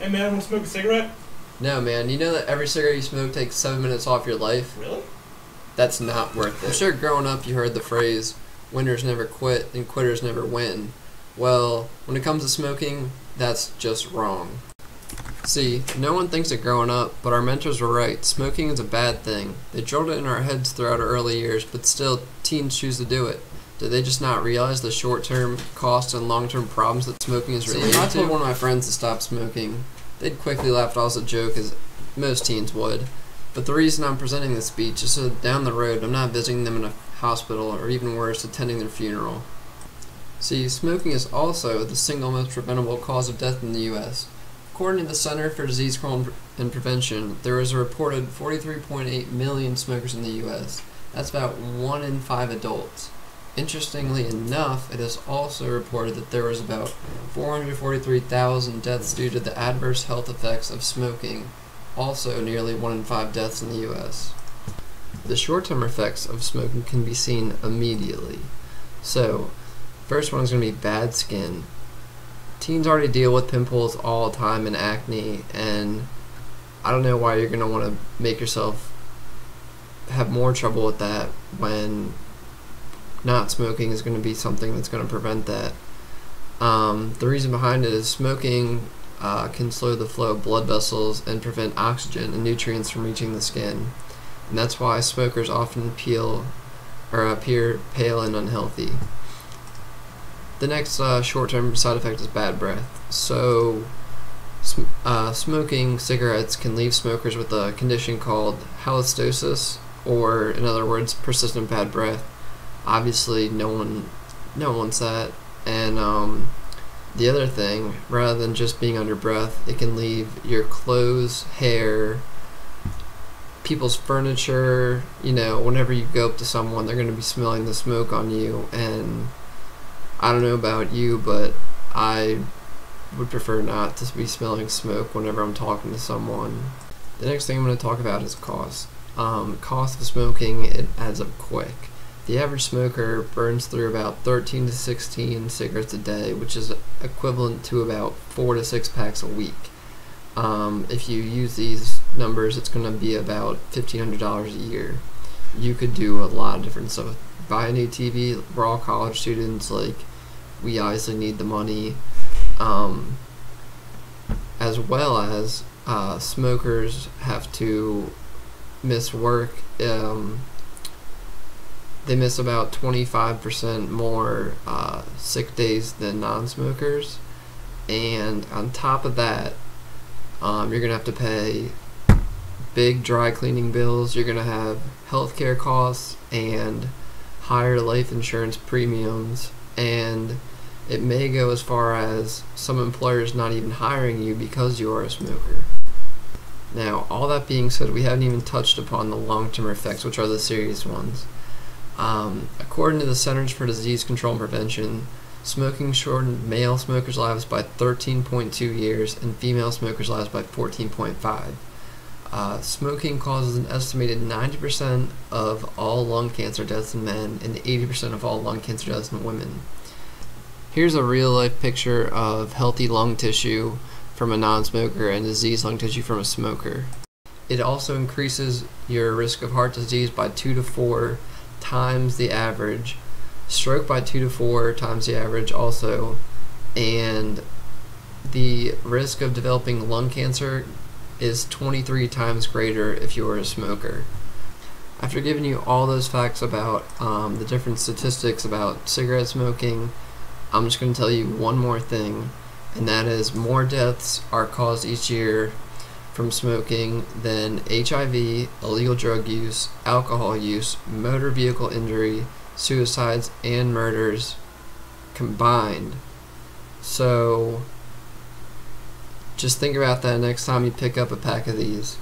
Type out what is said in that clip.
Hey man, want to smoke a cigarette? No, man. You know that every cigarette you smoke takes seven minutes off your life? Really? That's not worth it. I'm sure growing up you heard the phrase, winners never quit and quitters never win. Well, when it comes to smoking, that's just wrong. See, no one thinks it growing up, but our mentors were right. Smoking is a bad thing. They drilled it in our heads throughout our early years, but still, teens choose to do it. Do they just not realize the short-term costs and long-term problems that smoking is related to? I told one of my friends to stop smoking. They'd quickly laugh off as a joke, as most teens would. But the reason I'm presenting this speech is so that down the road I'm not visiting them in a hospital or even worse, attending their funeral. See, smoking is also the single most preventable cause of death in the U.S. According to the Center for Disease Control and Prevention, there is a reported 43.8 million smokers in the U.S. That's about 1 in 5 adults. Interestingly enough, it is also reported that there was about 443,000 deaths due to the adverse health effects of smoking, also nearly 1 in 5 deaths in the U.S. The short-term effects of smoking can be seen immediately. So, first one is going to be bad skin. Teens already deal with pimples all the time and acne, and I don't know why you're going to want to make yourself have more trouble with that when not smoking is going to be something that's going to prevent that. Um, the reason behind it is smoking uh, can slow the flow of blood vessels and prevent oxygen and nutrients from reaching the skin and that's why smokers often peel or appear pale and unhealthy. The next uh, short-term side effect is bad breath. So, sm uh, smoking cigarettes can leave smokers with a condition called halitosis, or in other words, persistent bad breath. Obviously, no one, no one that. And um, the other thing, rather than just being under breath, it can leave your clothes, hair, people's furniture. You know, whenever you go up to someone, they're going to be smelling the smoke on you. And I don't know about you, but I would prefer not to be smelling smoke whenever I'm talking to someone. The next thing I'm going to talk about is cost. Um, cost of smoking, it adds up quick. The average smoker burns through about 13 to 16 cigarettes a day, which is equivalent to about 4 to 6 packs a week. Um, if you use these numbers, it's going to be about $1,500 a year. You could do a lot of different stuff. Buy a new TV. We're all college students. Like, we obviously need the money. Um, as well as uh, smokers have to miss work. Um, they miss about 25% more uh, sick days than non-smokers. And on top of that, um, you're going to have to pay big dry cleaning bills. You're going to have healthcare costs and higher life insurance premiums. And it may go as far as some employers not even hiring you because you are a smoker. Now, all that being said, we haven't even touched upon the long-term effects, which are the serious ones. Um, according to the Centers for Disease Control and Prevention, Smoking shortened male smokers' lives by 13.2 years and female smokers' lives by 14.5. Uh, smoking causes an estimated 90% of all lung cancer deaths in men and 80% of all lung cancer deaths in women. Here's a real life picture of healthy lung tissue from a non smoker and diseased lung tissue from a smoker. It also increases your risk of heart disease by 2 to 4 times the average stroke by two to four times the average also, and the risk of developing lung cancer is 23 times greater if you are a smoker. After giving you all those facts about um, the different statistics about cigarette smoking, I'm just going to tell you one more thing, and that is more deaths are caused each year from smoking than HIV, illegal drug use, alcohol use, motor vehicle injury, suicides and murders combined. So just think about that next time you pick up a pack of these.